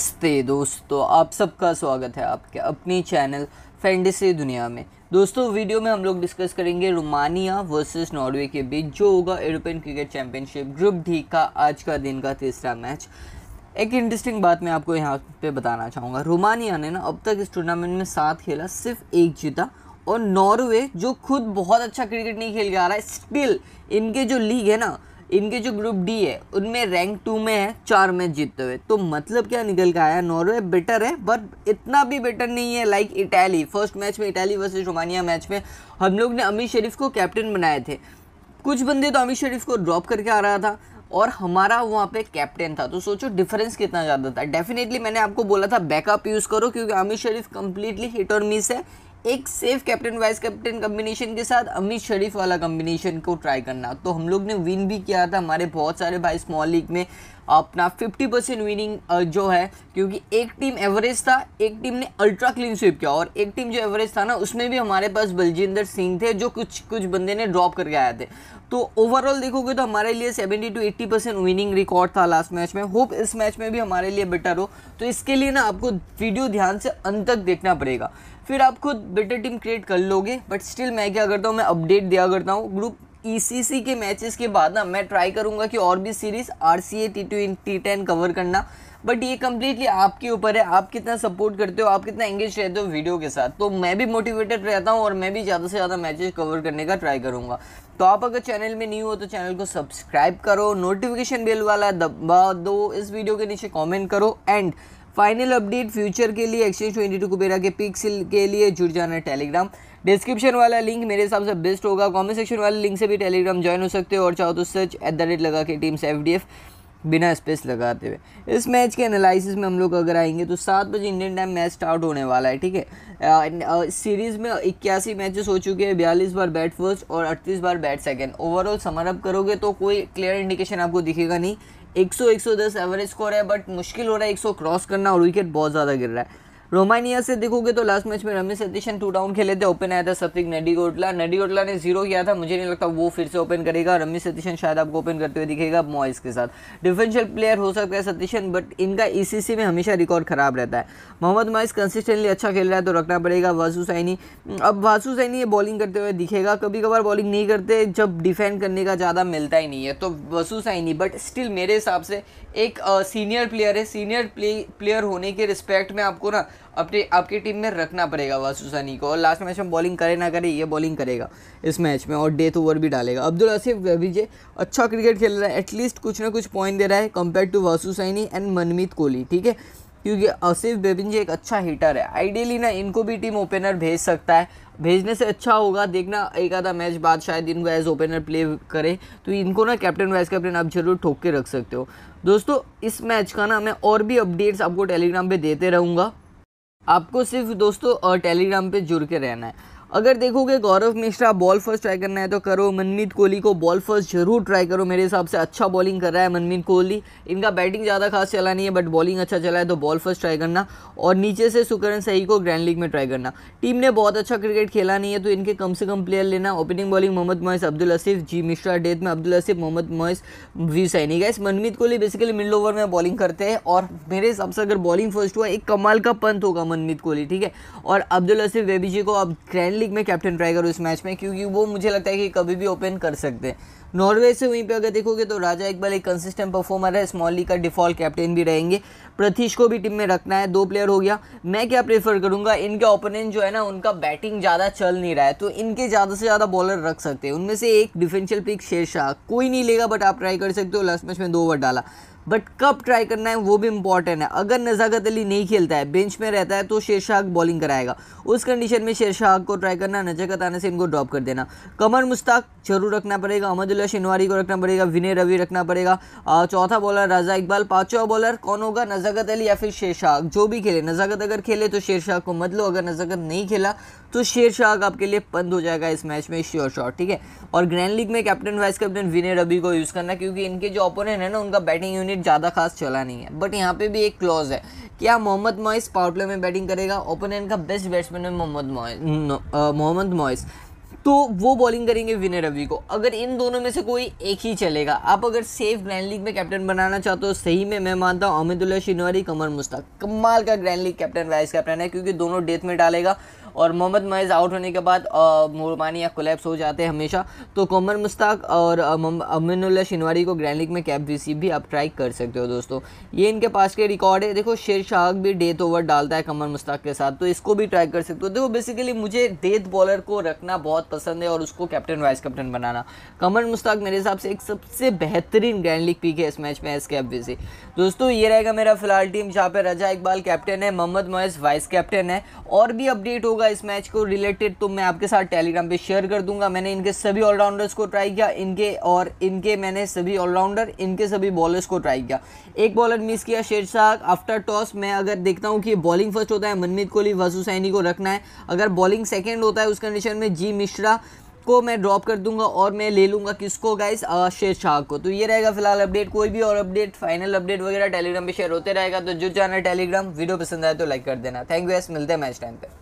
नमस्ते दोस्तों, आप सबका स्वागत है आपके अपनी चैनल फैंटेसी दुनिया में। दोस्तों, वीडियो में हम लोग डिस्कस करेंगे रोमानिया वर्सेस नॉर्वे के बीच जो होगा European cricket championship group D का आज का दिन का तीसरा मैच एक इंटरेस्टिंग बात मैं आपको यहाँ पे बताना चाहूँगा। रोमानिया ने ना अब तक इस टूर्नामेंट में सात खेला, सिर्फ़ एक जीता और नॉर्वे, जो खुद बहुत अच्छा क्रिकेट नहीं खेल के आ रहा है स्टिल इनके जो लीग है ना इनके जो ग्रुप डी है, उनमें रैंक टू में है, चार मैच जीतते हुए। तो मतलब क्या निकल के आया? नॉर्वे बेटर है बट इतना भी बेटर नहीं है लाइक इटैली फ़र्स्ट मैच में इटैली वर्सेज रोमानिया मैच में हम लोग ने अमीर शरीफ को कैप्टन बनाए थे। कुछ बंदे तो अमीर शरीफ को ड्रॉप करके आ रहा था, और हमारा वहाँ पे कैप्टन था। तो सोचो डिफरेंस कितना ज़्यादा था। डेफिनेटली मैंने आपको बोला था बैकअप यूज़ करो, क्योंकि आमिर शरीफ कम्प्लीटली हिट और मिस है। एक safe captain vice captain combination के साथ अमित शरीफ वाला कम्बिनेशन को ट्राई करना। तो हम लोग ने विन भी किया था हमारे बहुत सारे भाई स्मॉल लीग में। अपना 50 परसेंट विनिंग जो है, क्योंकि एक टीम एवरेज था, एक टीम ने अल्ट्रा क्लीन स्वीप किया और एक टीम जो एवरेज था ना, उसमें भी हमारे पास बलजिंदर सिंह थे, जो कुछ कुछ बंदे ने ड्रॉप करके आए थे। तो ओवरऑल देखोगे तो हमारे लिए 70 टू 80 परसेंट विनिंग रिकॉर्ड था लास्ट मैच में। होप इस मैच में भी हमारे लिए बेटर हो। तो इसके लिए ना आपको वीडियो ध्यान से अंत तक देखना पड़ेगा। फिर आप खुद बेटर टीम क्रिएट कर लोगे बट स्टिल मैं क्या करता हूँ, मैं अपडेट दिया करता हूँ ग्रुप ईसीसी के मैचेस के बाद ना मैं ट्राई करूँगा कि और भी series R C A T T ten cover करना। बट ये कम्प्लीटली आपके ऊपर है, आप कितना सपोर्ट करते हो, आप कितना एंगेज रहते हो वीडियो के साथ। तो मैं भी मोटिवेटेड रहता हूँ और मैं भी ज़्यादा से ज़्यादा मैचेस कवर करने का ट्राई करूँगा। तो आप अगर चैनल में न्यू हो तो चैनल को सब्सक्राइब करो नोटिफिकेशन बेल वाला दबा दो, इस वीडियो के नीचे कॉमेंट करो एंड फाइनल अपडेट फ्यूचर के लिए एक्सचेंज ट्वेंटी टू कुबेरा के पिक्सल के लिए जुड़ जाना है टेलीग्राम डिस्क्रिप्शन वाला लिंक मेरे हिसाब से बेस्ट होगा। कमेंट सेक्शन वाले लिंक से भी टेलीग्राम ज्वाइन हो सकते हो और चाहो तो सर्च एट द रेट लगा के टीम्स एफ़ डी एफ़ बिना स्पेस लगाते हुए। इस मैच के एनालिसिस में हम लोग अगर आएँगे तो सात बजे इंडियन टाइम मैच स्टार्ट होने वाला है, ठीक है? सीरीज़ में इक्यासी मैचेस हो चुके हैं। बयालीस बार बैट फ़र्स्ट और अड़तीस बार bat second overall sum up करोगे तो कोई क्लियर इंडिकेशन आपको दिखेगा नहीं। 100 110 एवरेज स्कोर है बट मुश्किल हो रहा है 100 क्रॉस करना और विकेट बहुत ज़्यादा गिर रहा है। रोमानिया से देखोगे तो लास्ट मैच में रमेश सतीशन टू डाउन खेले थे। ओपन आया था सतिक नडी गोटला नडी गोटला ने ज़ीरो किया था। मुझे नहीं लगता वो फिर से ओपन करेगा। रमेश सतीशन शायद आपको ओपन करते हुए दिखेगा मॉइस के साथ। डिफरेंशियल प्लेयर हो सकता है सतीशन बट इनका ईसीसी में हमेशा रिकॉर्ड खराब रहता है। मोहम्मद मॉइस कंसिस्टेंटली अच्छा खेल रहा है तो रखना पड़ेगा वासु सैनी अब वासु सैनी ये बॉलिंग करते हुए दिखेगा। कभी कभार बॉलिंग नहीं करते, जब डिफेंड करने का ज़्यादा मिलता ही नहीं है। तो वसु सैनी बट स्टिल मेरे हिसाब से एक सीनियर प्लेयर है। सीनियर प्लेयर होने के रिस्पेक्ट में आपको ना अपने, आपकी टीम में रखना पड़ेगा वासु सनी को। और लास्ट मैच में बॉलिंग करे ना करे, ये बॉलिंग करेगा इस मैच में, और डेथ ओवर भी डालेगा। अब्दुल असीफ विजय अच्छा क्रिकेट खेल रहा है। एटलीस्ट कुछ ना कुछ पॉइंट दे रहा है compare to Vasu Saini and Manmeet Kohli, ठीक है? क्योंकि आसिफ बेबिन जी एक अच्छा हिटर है। आइडियली ना इनको भी टीम ओपनर भेज सकता है। भेजने से अच्छा होगा, देखना एक आधा मैच बाद शायद इनको एज ओपनर प्ले करे। तो इनको ना कैप्टन वाइस कैप्टन आप ज़रूर ठोक के रख सकते हो। दोस्तों, इस मैच का ना मैं और भी अपडेट्स आपको टेलीग्राम पे देते रहूँगा। आपको सिर्फ़ दोस्तों टेलीग्राम पे जुड़ के रहना है। अगर देखोगे Gaurav Mishra ball first try करना है तो करो। मनमीत कोहली को बॉल फ़र्स्ट ज़रूर ट्राई करो। मेरे हिसाब से अच्छा बॉलिंग कर रहा है मनमीत कोहली। इनका बैटिंग ज़्यादा खास चला नहीं है बट बॉलिंग अच्छा चला है तो बॉल फ़र्स्ट ट्राई करना। और नीचे से सुकरण सही को ग्रैंड लीग में ट्राई करना। टीम ने बहुत अच्छा क्रिकेट खेला नहीं है तो इनके कम से कम प्लेयर लेना। Opening bowling Mohammad Mois Abdul Asif G Mishra, death में Abdul Asif Mohammad Mois V Saini. Guess Manmeet Kohli basically middle over में बॉलिंग करते हैं। और मेरे हिसाब से अगर बॉलिंग फ़र्स्ट हुआ, एक कमाल का पंथ होगा मनमीत कोहली, ठीक है? और अब्दुल असीफ बेबी जी को अब ग्रैंड लीग में कैप्टन ट्राई उस मैच में, क्योंकि वो मुझे लगता है कि कभी भी ओपन कर सकते हैं। नॉर्वे से वहीं पे अगर देखोगे तो राजा इकबाल एक कंसिस्टेंट परफॉर्मर है। स्मॉल लीग का डिफ़ॉल्ट कैप्टन भी रहेंगे। प्रतीश को भी टीम में रखना है। दो प्लेयर हो गया। मैं क्या प्रेफर करूँगा? इनके ओपोनेंट जो है ना, उनका बैटिंग ज़्यादा चल नहीं रहा है। तो इनके ज़्यादा से ज़्यादा बॉलर रख सकते हैं। उनमें से एक डिफेंशियल पिक शेरशाह। कोई नहीं लेगा बट आप ट्राई कर सकते हो। लास्ट मैच में दो ओवर डाला। बट कब ट्राई करना है, वो भी इंपॉर्टेंट है। अगर नज़ाकत अली नहीं खेलता है बेंच में रहता है तो शेरशाह बॉलिंग कराएगा। उस कंडीशन में शेरशाह को ट्राई करना, नजाकत आने से इनको ड्रॉप कर देना। कमर मुश्ताक ज़रूर रखना पड़ेगा। अहमदुल्ला शिनवारी को रखना पड़ेगा, विनय रवि रखना पड़ेगा। चौथा बॉलर राजा इकबाल। पाँचवा बॉलर कौन होगा? नजाकत अली या फिर शेरशाह? जो भी खेले, नजाकत अगर खेले तो शेरशाह को मत लो, अगर नजाकत नहीं खेला तो शेर शाह आपके लिए बंद हो जाएगा इस मैच में श्योर शॉट ठीक है? और ग्रैंड लीग में captain vice captain Vinay Ravi को यूज़ करना, क्योंकि इनके जो ओपोनेंट है ना, उनका बैटिंग यूनिट ज़्यादा खास चला नहीं है। बट यहाँ पे भी एक क्लॉज है। क्या मोहम्मद मोइस पावर प्ले में बैटिंग करेगा? ओपोनेंट का बेस्ट बैट्समैन है मोहम्मद मोइस मोहम्मद मोइस। तो वो बॉलिंग करेंगे विनय रवि को। अगर इन दोनों में से कोई एक ही चलेगा। आप अगर सेफ़ ग्रैंड लीग में कैप्टन बनाना चाहते हो, सही में मैं मानता हूँ अमितुल्ला शिनवारी कमर मुश्ताक। कमाल का grand league captain vice captain है, क्योंकि दोनों डेथ में डालेगा। और मोहम्मद मयज़ आउट होने के बाद मुरमानी या कोलेप्स हो जाते हैं हमेशा। तो कमर मुश्ताक और अमिनुल्ला शिनवारी को ग्रैंड लीग में कैप वी भी आप ट्राई कर सकते हो दोस्तों। ये इनके पास के रिकॉर्ड है। देखो, शेर शाह भी डेथ ओवर डालता है कमर मुश्ताक के साथ तो इसको भी ट्राई कर सकते हो। देखो बेसिकली मुझे डेथ बॉलर को रखना बहुत पसंद है और उसको कैप्टन वाइस कैप्टन बनाना। कमर मुश्ताक मेरे हिसाब से एक सबसे बेहतरीन ग्रैंड लीग पीक है इस मैच में एस कैप वी दोस्तों, ये रहेगा मेरा फ़िलहाल टीम जहाँ पे रजा इकबाल कैप्टन है, मोहम्मद मोयस वाइस कैप्टन है। और भी अपडेट होगा इस मैच को रिलेटेड तो मैं आपके साथ टेलीग्राम पे शेयर कर दूँगा। मैंने इनके सभी ऑलराउंडर्स को ट्राई किया, इनके और इनके मैंने सभी ऑलराउंडर इनके सभी बॉलर्स को ट्राई किया। एक बॉलर मिस किया शेरशाह आफ्टर टॉस मैं अगर देखता हूँ कि बॉलिंग फ़र्स्ट होता है, मनमीत कोहली वसु सैनी को रखना है। अगर बॉलिंग सेकेंड होता है, उस कंडीशन में जी मिश्रा को मैं ड्रॉप कर दूँगा और मैं ले लूँगा किसको गाइस शेर शाह को। तो ये रहेगा फ़िलहाल अपडेट कोई भी और अपडेट फाइनल अपडेट वगैरह टेलीग्राम पे शेयर होते रहेगा। तो जो जाना टेलीग्राम वीडियो पसंद आए तो लाइक कर देना। थैंक यू एस मिलते हैं मैच टाइम पे।